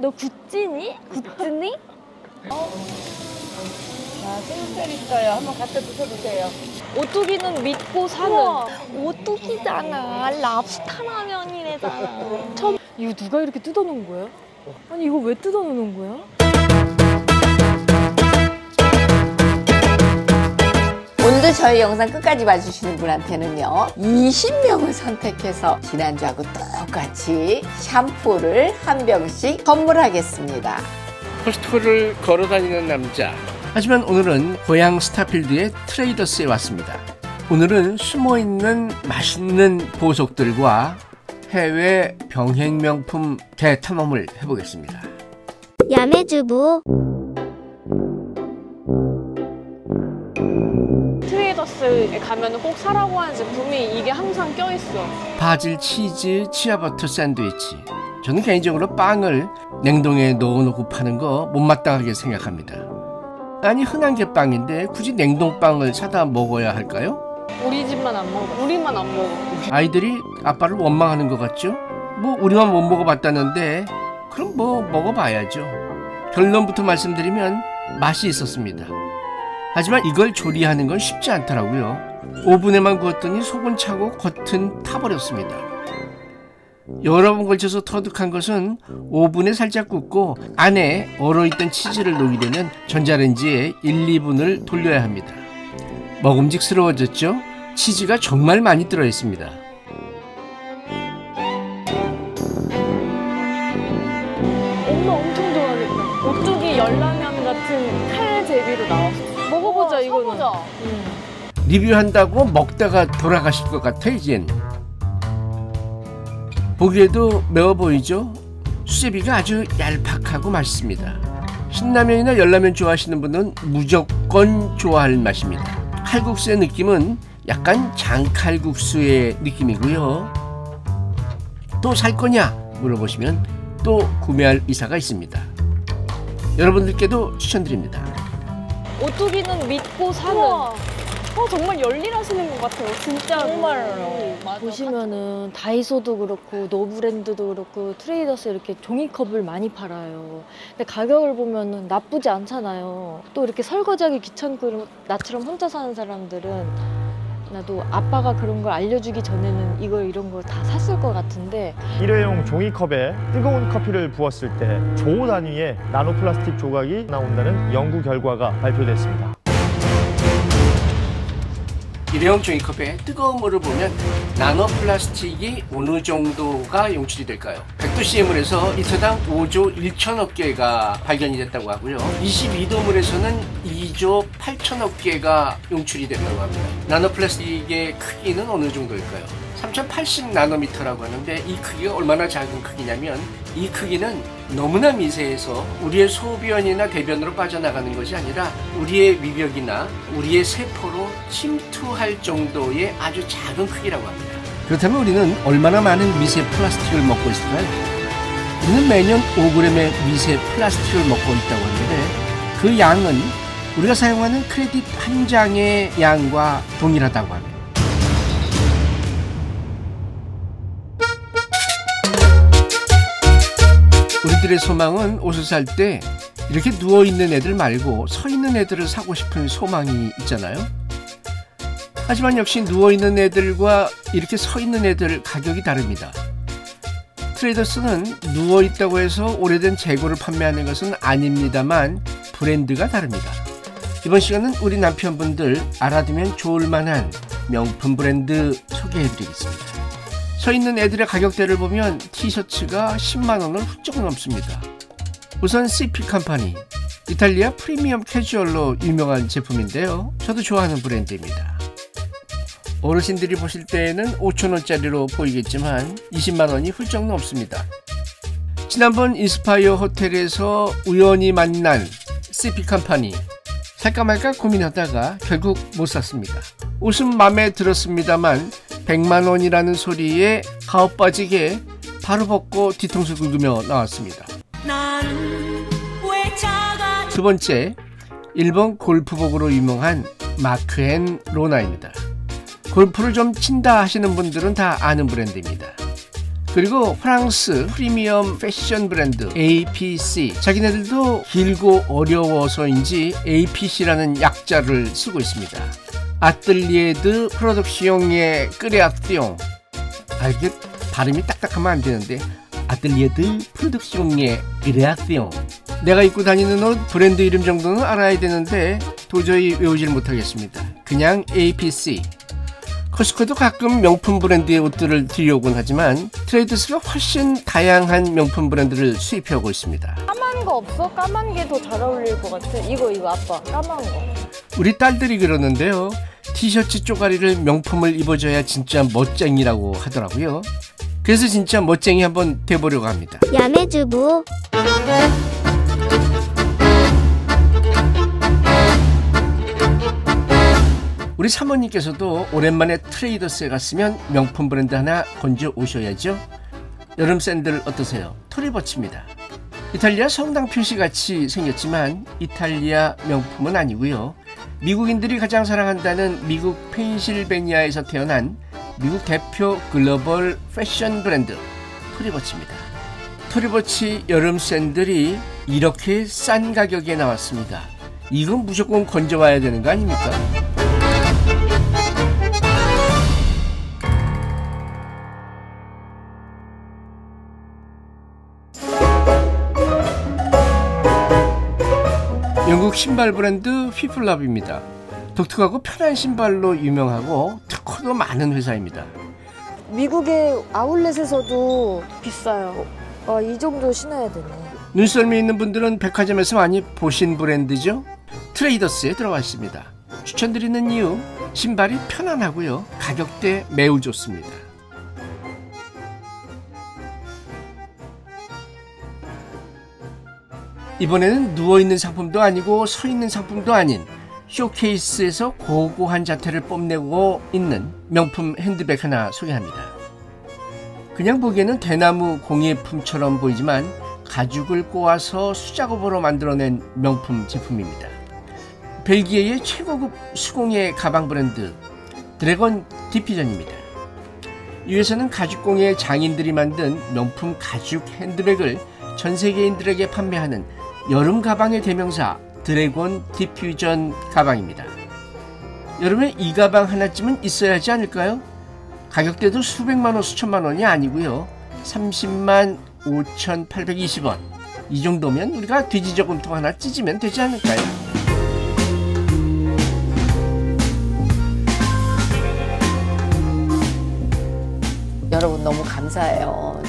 너 굿즈니? 굿즈니? 자, 생쌀 있어요. 한번 갖다 드셔보세요. 오뚜기는 믿고 사는 우와, 오뚜기잖아. 랍스타 라면이래잖아. 처음 이거 누가 이렇게 뜯어놓은 거야? 아니 이거 왜 뜯어놓는 거야? 오늘도 저희 영상 끝까지 봐주시는 분한테는요 20명을 선택해서 지난주하고 똑같이 샴푸를 한 병씩 선물하겠습니다 코스트코를 걸어 다니는 남자. 하지만 오늘은 고향 스타필드의 트레이더스에 왔습니다. 오늘은 숨어 있는 맛있는 보석들과 해외 병행 명품 대탐험을 해보겠습니다. 야매주부. 트레이더스에 가면 꼭 사라고 하는 제품이 이게 항상 껴있어. 바질 치즈 치아버터 샌드위치. 저는 개인적으로 빵을 냉동에 넣어놓고 파는 거 못마땅하게 생각합니다. 아니 흔한 게 빵인데 굳이 냉동빵을 사다 먹어야 할까요? 우리 집만 안 먹어. 우리만 안 먹어. 아이들이 아빠를 원망하는 것 같죠? 뭐 우리만 못 먹어봤다는데 그럼 뭐 먹어봐야죠. 결론부터 말씀드리면 맛이 있었습니다. 하지만 이걸 조리하는 건 쉽지 않더라고요. 오븐에만 구웠더니 속은 차고 겉은 타버렸습니다. 여러 번 걸쳐서 터득한 것은 오븐에 살짝 굽고 안에 얼어있던 치즈를 녹이 되면 전자레인지에 1, 2분을 돌려야 합니다. 먹음직스러워졌죠? 치즈가 정말 많이 들어있습니다. 엄마 엄청 좋아하겠다. 오뚜기 열라면 같은 칼 제비로 나왔어. 먹어보자 이거는. 응. 리뷰한다고 먹다가 돌아가실 것 같아 이젠. 보기에도 매워 보이죠? 수제비가 아주 얄팍하고 맛있습니다. 신라면이나 열라면 좋아하시는 분은 무조건 좋아할 맛입니다. 칼국수의 느낌은 약간 장칼국수의 느낌이고요. 또 살 거냐 물어보시면 또 구매할 의사가 있습니다. 여러분들께도 추천드립니다 오뚜기는 믿고 사는. 우와. 어, 정말 열일하시는 것 같아요. 진짜. 정말로. 보시면은 다이소도 그렇고 노브랜드도 그렇고 트레이더스 이렇게 종이컵을 많이 팔아요. 근데 가격을 보면은 나쁘지 않잖아요. 또 이렇게 설거지하기 귀찮고 이런 나처럼 혼자 사는 사람들은 나도 아빠가 그런 걸 알려주기 전에는 이걸 이런 걸 다 샀을 것 같은데 일회용 종이컵에 뜨거운 커피를 부었을 때 조 단위의 나노 플라스틱 조각이 나온다는 연구 결과가 발표됐습니다. 일회용 종이컵에 뜨거운 물을 보면 나노 플라스틱이 어느 정도가 용출이 될까요? 100도 C물에서 리터당 5조 1천억 개가 발견이 됐다고 하고요. 22도 물에서는 2조 8천억 개가 용출이 됐다고 합니다. 나노 플라스틱의 크기는 어느 정도일까요? 3080 나노미터라고 하는데 이 크기가 얼마나 작은 크기냐면 이 크기는 너무나 미세해서 우리의 소변이나 대변으로 빠져나가는 것이 아니라 우리의 위벽이나 우리의 세포로 침투할 정도의 아주 작은 크기라고 합니다. 그렇다면 우리는 얼마나 많은 미세 플라스틱을 먹고 있을까요? 우리는 매년 5g의 미세 플라스틱을 먹고 있다고 하는데 그 양은 우리가 사용하는 크레딧 한 장의 양과 동일하다고 합니다. 우리들의 소망은 옷을 살 때 이렇게 누워 있는 애들 말고 서 있는 애들을 사고 싶은 소망이 있잖아요. 하지만 역시 누워 있는 애들과 이렇게 서 있는 애들 가격이 다릅니다. 트레이더스는 누워 있다고 해서 오래된 재고를 판매하는 것은 아닙니다만 브랜드가 다릅니다. 이번 시간은 우리 남편분들 알아두면 좋을 만한 명품 브랜드 소개해 드리겠습니다. 서 있는 애들의 가격대를 보면 티셔츠가 10만 원을 훌쩍 넘습니다. 우선 CP 컴퍼니 이탈리아 프리미엄 캐주얼로 유명한 제품인데요. 저도 좋아하는 브랜드입니다. 어르신들이 보실 때에는 5천 원짜리로 보이겠지만 20만 원이 훌쩍 넘습니다. 지난번 인스파이어 호텔에서 우연히 만난 CP 컴퍼니 살까 말까 고민하다가 결국 못 샀습니다. 옷은 마음에 들었습니다만 100만 원이라는 소리에 가오 빠지게 바로 벗고 뒤통수 긁으며 나왔습니다. 두 번째, 일본 골프복으로 유명한 마크앤 로나입니다. 골프를 좀 친다 하시는 분들은 다 아는 브랜드입니다. 그리고 프랑스 프리미엄 패션 브랜드 APC 자기네들도 길고 어려워서인지 APC라는 약자를 쓰고 있습니다. Atelier de Production et Création 아 이게 발음이 딱딱하면 안 되는데 Atelier de Production et Création 내가 입고 다니는 옷 브랜드 이름 정도는 알아야 되는데 도저히 외우질 못하겠습니다. 그냥 APC 코스코도 가끔 명품 브랜드의 옷들을 들여오곤 하지만 트레이더스가 훨씬 다양한 명품 브랜드를 수입해오고 있습니다. 까만 거 없어? 까만 게 더 잘 어울릴 것 같아. 이거 이거 아빠 까만 거. 우리 딸들이 그러는데요. 티셔츠 쪼가리를 명품을 입어줘야 진짜 멋쟁이라고 하더라고요. 그래서 진짜 멋쟁이 한번 돼보려고 합니다. 야매주부 우리 사모님께서도 오랜만에 트레이더스에 갔으면 명품 브랜드 하나 건져 오셔야죠. 여름 샌들 어떠세요? 토리버치입니다. 이탈리아 성당 표시같이 생겼지만 이탈리아 명품은 아니고요. 미국인들이 가장 사랑한다는 미국 펜실베니아에서 태어난 미국 대표 글로벌 패션 브랜드 토리버치입니다. 토리버치 여름 샌들이 이렇게 싼 가격에 나왔습니다. 이건 무조건 건져와야 되는 거 아닙니까? 영국 신발 브랜드 휘플랍입니다. 독특하고 편한 신발로 유명하고 특허도 많은 회사입니다. 미국의 아울렛에서도 비싸요. 아, 이 정도 신어야 되네. 눈썰미 있는 분들은 백화점에서 많이 보신 브랜드죠. 트레이더스에 들어가 있습니다. 추천드리는 이유 신발이 편안하고요. 가격대 매우 좋습니다. 이번에는 누워있는 상품도 아니고 서있는 상품도 아닌 쇼케이스에서 고고한 자태를 뽐내고 있는 명품 핸드백 하나 소개합니다. 그냥 보기에는 대나무 공예품처럼 보이지만 가죽을 꼬아서 수작업으로 만들어낸 명품 제품입니다. 벨기에의 최고급 수공예 가방 브랜드 드래곤 디피전입니다. 이 회사는 가죽공예 장인들이 만든 명품 가죽 핸드백을 전 세계인들에게 판매하는 여름 가방의 대명사 드래곤 디퓨전 가방입니다. 여름에 이 가방 하나쯤은 있어야 하지 않을까요? 가격대도 수백만 원, 수천만 원이 아니고요. 30만 5,820원. 이 정도면 우리가 돼지 저금통 하나 찢으면 되지 않을까요? 여러분 너무 감사해요.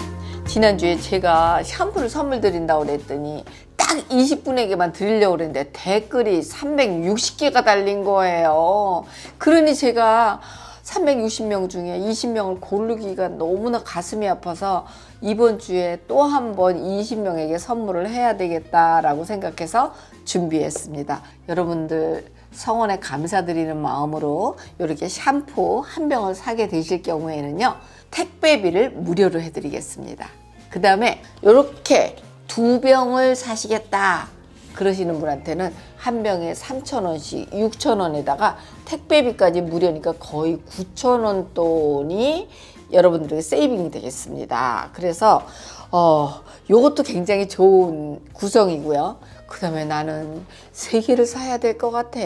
지난주에 제가 샴푸를 선물 드린다고 그랬더니 딱 20분에게만 드리려고 그랬는데 댓글이 360개가 달린 거예요. 그러니 제가 360명 중에 20명을 고르기가 너무나 가슴이 아파서 이번 주에 또 한 번 20명에게 선물을 해야 되겠다라고 생각해서 준비했습니다. 여러분들 성원에 감사드리는 마음으로 이렇게 샴푸 한 병을 사게 되실 경우에는요. 택배비를 무료로 해드리겠습니다. 그 다음에 이렇게 두 병을 사시겠다 그러시는 분한테는 한 병에 3,000원씩 6,000원에다가 택배비까지 무료니까 거의 9,000원 돈이 여러분들에게 세이빙이 되겠습니다. 그래서 어 요것도 굉장히 좋은 구성이고요. 그 다음에 나는 세 개를 사야 될 것 같아.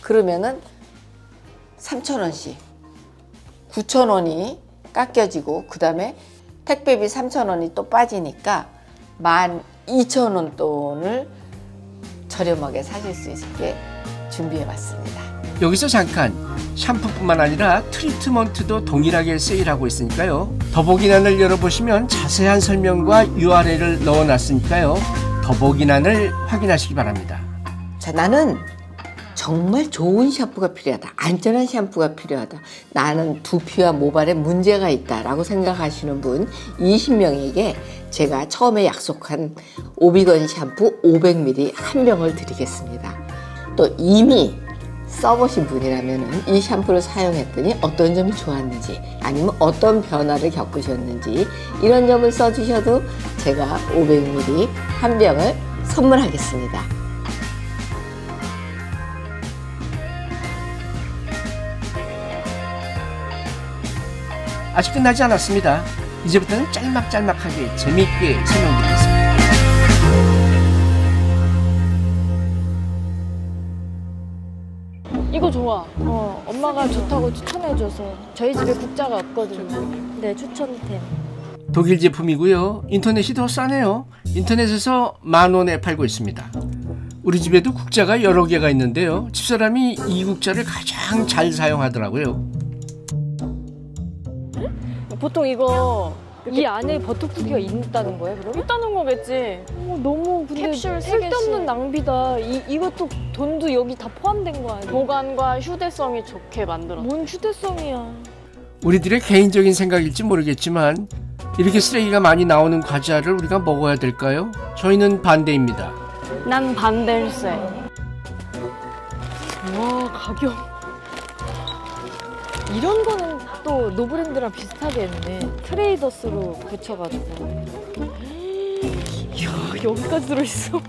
그러면은 3,000원씩 9,000원이 깎여지고 그 다음에 택배비 3,000원이 또 빠지니까 12,000원 돈을 저렴하게 사실 수 있게 준비해 봤습니다. 여기서 잠깐 샴푸뿐만 아니라 트리트먼트도 동일하게 세일하고 있으니까요. 더보기란을 열어보시면 자세한 설명과 URL을 넣어놨으니까요. 더보기란을 확인하시기 바랍니다. 자, 나는 정말 좋은 샴푸가 필요하다. 안전한 샴푸가 필요하다. 나는 두피와 모발에 문제가 있다라고 생각하시는 분 20명에게 제가 처음에 약속한 오비건 샴푸 500ml 한 병을 드리겠습니다. 또 이미 써보신 분이라면 이 샴푸를 사용했더니 어떤 점이 좋았는지 아니면 어떤 변화를 겪으셨는지 이런 점을 써주셔도 제가 500ml 한 병을 선물하겠습니다. 아직 끝나지 않았습니다. 이제부터는 짤막짤막하게 재밌게 설명드리겠습니다. 이거 좋아. 어, 엄마가 좋다고 추천해줘서 저희 집에 국자가 없거든요. 네, 추천템. 독일 제품이고요. 인터넷이 더 싸네요. 인터넷에서 만 원에 팔고 있습니다. 우리 집에도 국자가 여러 개가 있는데요. 집사람이 이 국자를 가장 잘 사용하더라고요. 보통 이거 이 안에 버터쿠키가 있다는 거예요, 그럼? 있다는 거겠지. 어, 너무 근데 캡슐 세 개씩. 쓸데없는 낭비다. 이, 이것도 돈도 여기 다 포함된 거 아니야? 보관과 휴대성이 좋게 만들었어. 뭔 휴대성이야. 우리들의 개인적인 생각일지 모르겠지만 이렇게 쓰레기가 많이 나오는 과자를 우리가 먹어야 될까요? 저희는 반대입니다. 난 반댈세. 와, 가격. 이런 거는 또 노브랜드랑 비슷하게 했네. 트레이더스로 붙여가지고. 이야, 여기까지 들어있어.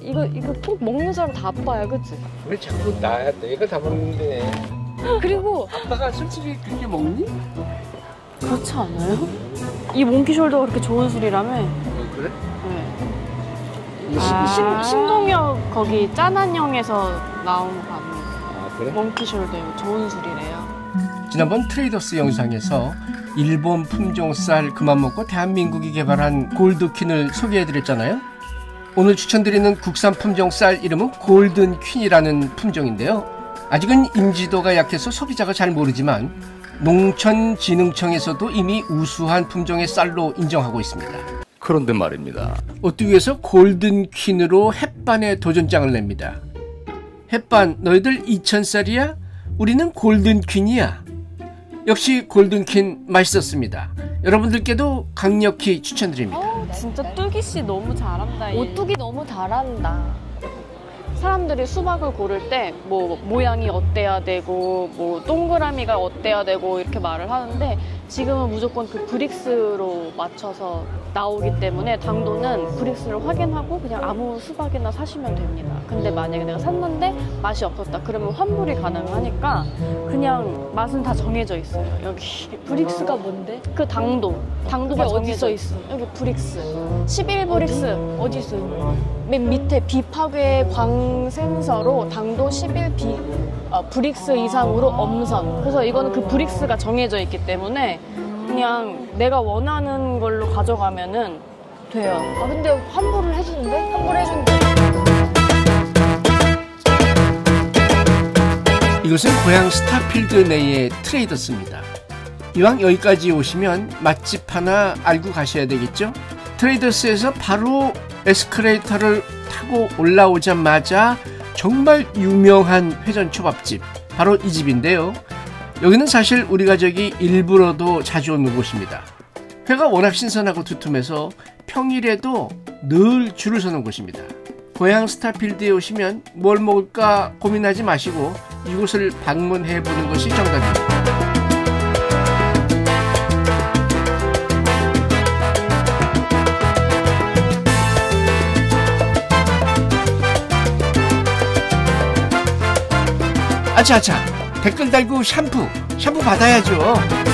이거, 이거 꼭 먹는 사람 다 아빠야, 그치? 왜 자꾸 나 내가 다 먹는데 그리고 아빠가 솔직히 그렇게 먹니? 그렇지 않아요? 이 몽키숄더가 그렇게 좋은 술이라며? 그래? 네. 신, 신동엽 거기 짠한형에서 나온 거 아니에요? 아 그래? 몽키숄더 좋은 술이래요. 지난번 트레이더스 영상에서 일본 품종 쌀 그만 먹고 대한민국이 개발한 골드퀸을 소개해드렸잖아요. 오늘 추천드리는 국산 품종 쌀 이름은 골든 퀸이라는 품종인데요. 아직은 인지도가 약해서 소비자가 잘 모르지만 농촌진흥청에서도 이미 우수한 품종의 쌀로 인정하고 있습니다. 그런데 말입니다. 오뚜기에서 골든 퀸으로 햇반에 도전장을 냅니다. 햇반, 너희들 2천쌀이야? 우리는 골든 퀸이야. 역시 골든 퀸 맛있었습니다. 여러분들께도 강력히 추천드립니다. 진짜 뚜기 씨 너무 잘한다. 얘. 오뚜기 너무 잘한다. 사람들이 수박을 고를 때 뭐 모양이 어때야 되고 뭐 동그라미가 어때야 되고 이렇게 말을 하는데 지금은 무조건 그 Brix로 맞춰서 나오기 때문에 당도는 Brix를 확인하고 그냥 아무 수박이나 사시면 됩니다. 근데 만약에 내가 샀는데 맛이 없었다 그러면 환불이 가능하니까 그냥 맛은 다 정해져 있어요. 여기 Brix가 뭔데? 그 당도 당도가 그게 어디 정해져 써 있어? 여기 Brix 11 Brix 어디 있어? 맨 밑에 비파괴 광센서로 당도 11 비, 어, Brix 이상으로 엄선. 그래서 이거는 그 Brix가 정해져 있기 때문에 그냥 내가 원하는 걸로 가져가면은 돼요. 아 근데 환불을 해주는데? 환불해준대. 이것은 고양 스타필드 내의 트레이더스입니다. 이왕 여기까지 오시면 맛집 하나 알고 가셔야 되겠죠? 트레이더스에서 바로 에스컬레이터를 타고 올라오자마자 정말 유명한 회전 초밥집 바로 이 집인데요. 여기는 사실 우리 가족이 일부러도 자주 오는 곳입니다. 회가 워낙 신선하고 두툼해서 평일에도 늘 줄을 서는 곳입니다. 고향 스타필드에 오시면 뭘 먹을까 고민하지 마시고 이곳을 방문해 보는 것이 정답입니다. 아차아차 댓글 달고 샴푸 샴푸 받아야죠.